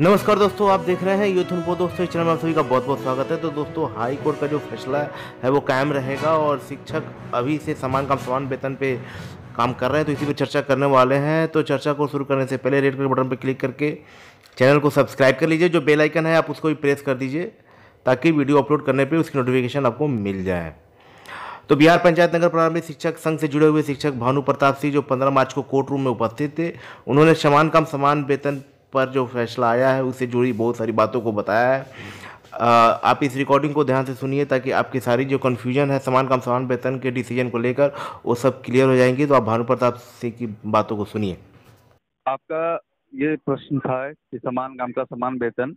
नमस्कार दोस्तों, आप देख रहे हैं यूथ उनको दोस्तों इस चैनल में आप सभी का बहुत बहुत स्वागत है। तो दोस्तों, हाई कोर्ट का जो फैसला है वो कायम रहेगा और शिक्षक अभी से समान काम, समान वेतन पे काम कर रहे हैं तो इसी पर चर्चा करने वाले हैं। तो चर्चा को शुरू करने से पहले रेड कलर बटन पर क्लिक करके चैनल को सब्सक्राइब कर लीजिए। जो बेलाइकन है, आप उसको भी प्रेस कर दीजिए ताकि वीडियो अपलोड करने पर उसकी नोटिफिकेशन आपको मिल जाए। तो बिहार पंचायत नगर प्रारंभिक शिक्षक संघ से जुड़े हुए शिक्षक भानु प्रताप सिंह, जो 15 मार्च को कोर्ट रूम में उपस्थित थे, उन्होंने समान काम, समान वेतन पर जो फैसला आया है उससे जुड़ी बहुत सारी बातों को बताया है। आ, आप इस रिकॉर्डिंग को ध्यान से सुनिए ताकि आपकी सारी जो कन्फ्यूज़न है समान काम समान वेतन के डिसीज़न को लेकर वो सब क्लियर हो जाएँगी। तो आप भानु प्रताप सिंह की बातों को सुनिए। आपका ये प्रश्न था कि समान काम का समान वेतन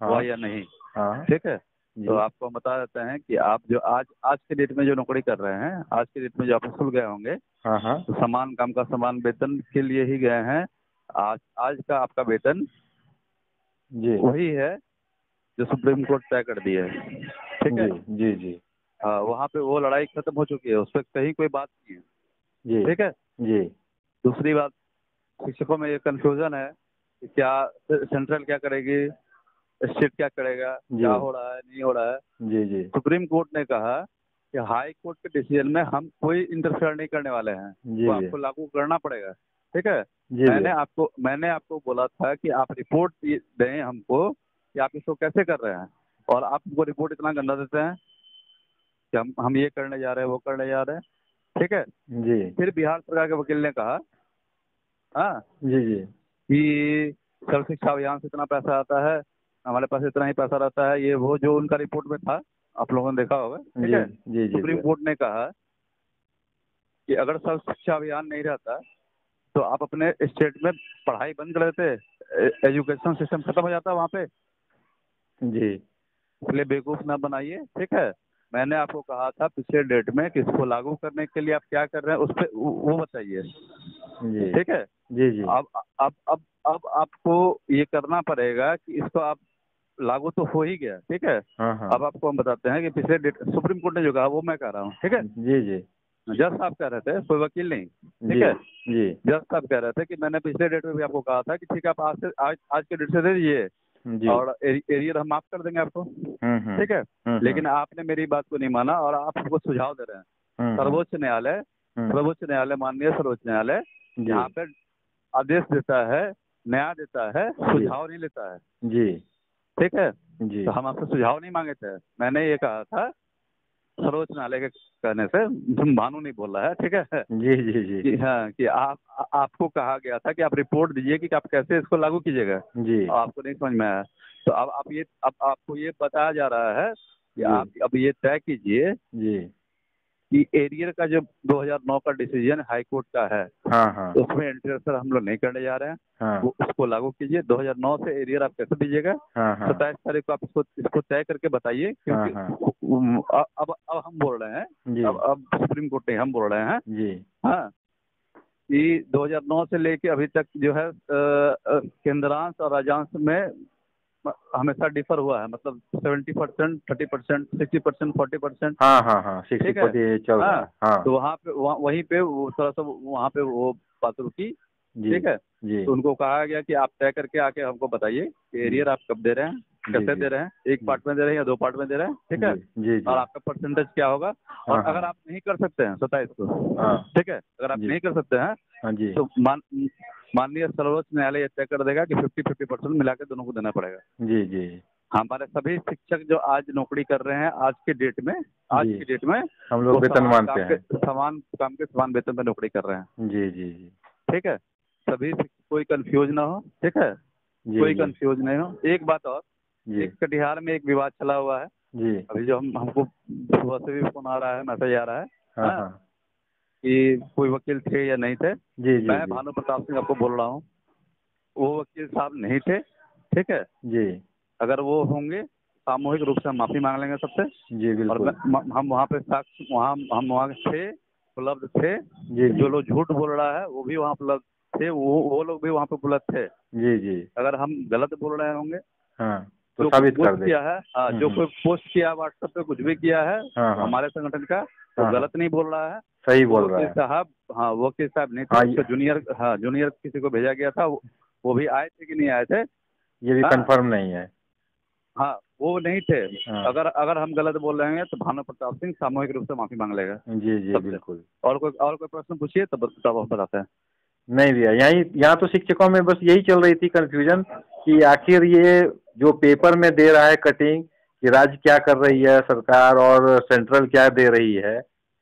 हाँ। हुआ या नहीं। हाँ। ठीक है? जी। तो आपको बता देते हैं कि आप जो आज आज के डेट में जो नौकरी कर रहे हैं आज के डेट में जो आप स्कूल गए होंगे हाँ हाँ। तो समान काम का समान वेतन के लिए ही गए हैं। आज आज का आपका वेतन जी। वही है जो सुप्रीम कोर्ट तय कर दी है। ठीक है? जी जी हाँ वहाँ पे वो लड़ाई खत्म हो चुकी है उस पर कहीं कोई बात नहीं है। जी। ठीक है? जी। दूसरी बात शिक्षकों में ये कंफ्यूजन है कि क्या सेंट्रल क्या करेगी स्टेट क्या करेगा क्या हो रहा है नहीं हो रहा है। जी जी। सुप्रीम कोर्ट ने कहा कि हाई कोर्ट के डिसीज़न में हम कोई इंटरफेयर नहीं करने वाले हैं। जी तो आपको लागू करना पड़ेगा। ठीक है? मैंने आपको मैंने आपको बोला था कि आप रिपोर्ट दें हमको कि आप इसको कैसे कर रहे हैं। और आप हमको रिपोर्ट इतना गंदा देते हैं कि हम हम ये करने जा रहे हैं वो करने जा रहे हैं। ठीक है? जी। फिर बिहार सरकार के वकील ने कहा हाँ? जी जी। कि सर्व शिक्षा अभियान से इतना पैसा आता है हमारे पास इतना ही पैसा रहता है ये वो जो उनका रिपोर्ट में था आप लोगों ने देखा होगा। ठीक है? जी जी सुप्रीम कोर्ट ने कहा कि अगर सर्व शिक्षा अभियान नहीं रहता तो आप अपने स्टेट में पढ़ाई बंद कर देते एजुकेशन सिस्टम खत्म हो जाता वहाँ पे। जी। इसलिए बेवकूफ़ ना बनाइए ठीक है? मैंने आपको कहा था पिछले डेट में कि इसको लागू करने के लिए आप क्या कर रहे हैं उस पर वो बताइए। जी। ठीक है? जी जी। अब अब अब अब आपको ये करना पड़ेगा कि इसको आप लागू तो हो ही गया ठीक है? हाँ हाँ। अब आपको हम बताते हैं कि पिछले डेट सुप्रीम कोर्ट ने जो कहा वो मैं कह रहा हूँ ठीक है? जी जी। जज साहब कह रहे थे कोई वकील नहीं ठीक है? जी। जज साहब कह रहे थे कि मैंने पिछले डेट में भी आपको कहा था कि ठीक है आप आज से आज आज के डेट से दे दीजिए। और एरियर हम माफ़ कर देंगे आपको हम्म हम्म ठीक है? हम्म, लेकिन आपने मेरी बात को नहीं माना और आप हमको सुझाव दे रहे हैं। सर्वोच्च न्यायालय सर्वोच्च न्यायालय माननीय सर्वोच्च न्यायालय यहाँ पे आदेश देता है न्याय देता है सुझाव नहीं लेता है। जी। ठीक है? जी। तो हम आपसे सुझाव नहीं मांगे थे। मैंने ये कहा था सर्वोच्च न्यायालय के कहने से भानु नहीं बोल रहा है ठीक है? जी जी जी। कि हाँ कि आप आ- आपको कहा गया था कि आप रिपोर्ट दीजिए कि आप कैसे इसको लागू कीजिएगा। जी। आपको नहीं समझ में आया। तो अब आप ये अब आपको ये बताया जा रहा है कि आप अब ये तय कीजिए जी। कि एरियर का जो 2009 का डिसीज़न हाई कोर्ट का है हाँ हाँ। उसमें इंटरेस्ट हम लोग नहीं करने जा रहे हैं। हाँ। वो उसको लागू कीजिए। 2009 से एरियर आप कैसे दीजिएगा? हाँ हाँ। सत्ताईस तारीख को आप इसको इसको तय करके बताइए क्योंकि हाँ, अब अब हम बोल रहे हैं अब अब सुप्रीम कोर्ट नहीं हम बोल रहे हैं। जी। हाँ। कि 2009 से लेके अभी तक जो है केंद्रांश और राज्यांश में हमेशा डिफर हुआ है मतलब seventy percent thirty percent sixty percent forty percent हाँ हाँ हाँ ठीक है। है। हाँ तो वहाँ पे वहाँ वहीं पे वो थोड़ा सा वहाँ पे वो बात रुकी। ठीक है? जी। तो उनको कहा गया कि आप तय करके आके हमको बताइए कि एरियर आप कब दे रहे हैं कैसे दे रहे हैं एक पार्ट में दे रहे हैं या दो पार्ट में दे रहे हैं ठीक है? जी जी और आपका परसेंटेज क्या होगा? और हाँ, हाँ। अगर आप नहीं कर सकते हैं सत्ताईस को हाँ। ठीक है? अगर आप नहीं कर सकते हैं हाँ जी। तो मान माननीय सर्वोच्च न्यायालय ये तय कर देगा कि फिफ्टी फिफ्टी परसेंट मिला के दोनों को देना पड़ेगा। जी जी। हमारे सभी शिक्षक जो आज नौकरी कर रहे हैं आज के डेट में आज। की डेट में हम लोग वेतन मानते काम हैं। के- समान काम के समान वेतन पे नौकरी कर रहे हैं। जी जी जी। ठीक है? सभी कोई कंफ्यूज ना हो ठीक है? जी कोई कंफ्यूज नहीं हो। एक बात और एक कटिहार में एक विवाद चला हुआ है। जी। अभी जो हम हमको सुबह से भी फ़ोन आ रहा है मैसेज आ रहा है हाँ हाँ। हाँ। कि कोई वकील थे या नहीं थे जी जी मैं भानु प्रताप सिंह आपको बोल रहा हूँ। वो वकील साहब नहीं थे ठीक है? जी। अगर वो होंगे सामूहिक रूप से हम माफ़ी मांग लेंगे सबसे। जी बिल्कुल। म- हम वहाँ पे साक्ष वहाँ हम वहाँ थे उपलब्ध थे। जी। जो लोग झूठ बोल रहा है वो भी वहाँ उपलब्ध थे वो वो लोग भी वहाँ पे उपलब्ध थे। जी जी। अगर हम गलत बोल रहे होंगे हाँ। तो जो साबित कर दे। किया है हाँ, जो हम्म, कोई पोस्ट किया व्हाट्सएप पे कुछ भी किया है हाँ हाँ। हमारे संगठन का हाँ, गलत नहीं बोल रहा है। सही बोल रहा है। साहब हाँ वो वकील साहब नहीं जूनियर हाँ जूनियर किसी को भेजा गया था वो भी आए थे कि नहीं आए थे? ये भी। कंफर्म नहीं है। हाँ वो नहीं थे। हाँ। अगर अगर हम गलत बोल रहे हैं तो भानु प्रताप सिंह सामूहिक रूप से माफ़ी मांग लेगा। जी जी बिल्कुल। और कोई और कोई प्रश्न पूछिए तो तब हम बताते हैं। नहीं भैया यही यहाँ तो शिक्षकों में बस यही चल रही थी कंफ्यूजन कि आखिर ये जो पेपर में दे रहा है कटिंग कि राज्य क्या कर रही है सरकार और सेंट्रल क्या दे रही है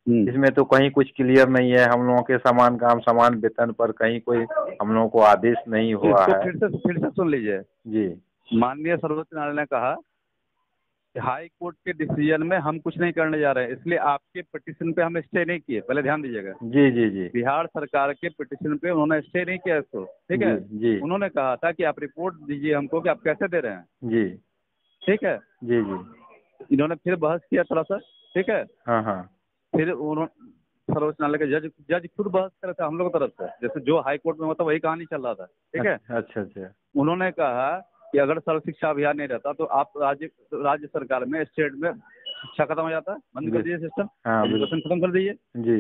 हम्म। इसमें तो कहीं कुछ क्लियर नहीं है। हम लोगों के समान काम समान वेतन पर कहीं कोई हम लोगों को आदेश नहीं हुआ है। फिर से फिर से सुन लीजिए। जी। माननीय सर्वोच्च न्यायालय ने कहा हाई कोर्ट के डिसीज़न में हम कुछ नहीं करने जा रहे हैं इसलिए आपके पिटिशन पे हम स्टे नहीं किए पहले ध्यान दीजिएगा। जी जी जी। बिहार सरकार के पिटिशन पे उन्होंने स्टे नहीं किया इसको ठीक है? जी। उन्होंने कहा था कि आप रिपोर्ट दीजिए हमको कि आप कैसे दे रहे हैं। जी। ठीक है? जी जी। इन्होंने फिर बहस किया थोड़ा सा ठीक है? हाँ हाँ। फिर उन्होंने सर्वोच्च न्यायालय के जज जज खुद बहस कर रहे थे हम लोग तरफ़ से जैसे जो हाई कोर्ट में होता वही कहानी चल रहा था ठीक है? अच्छा अच्छा। उन्होंने कहा कि अगर सर्व शिक्षा अभियान नहीं रहता तो आप राज्य राज्य सरकार में स्टेट में शिक्षा खत्म हो जाता बंद कर दीजिए सिस्टम हाँ एजुकेशन खत्म कर दीजिए। जी।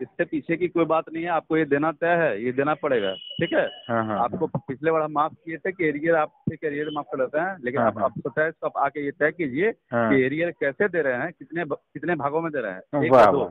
इससे पीछे की कोई बात नहीं है आपको ये देना तय है ये देना पड़ेगा ठीक है? हाँ हाँ। आपको पिछले बार हम माफ़ किए थे कि एरियर आप ठीक है एरियर माफ़ कर देते हैं लेकिन आप। आप है तो आप आके ये तय कीजिए कि एरियर कैसे दे रहे हैं कितने कितने भागों में दे रहे हैं। एक दो।